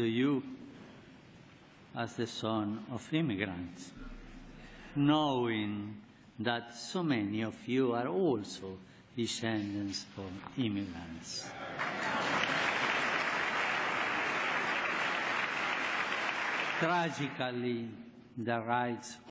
to you as the son of immigrants, knowing that so many of you are also descendants of immigrants. Tragically, the rights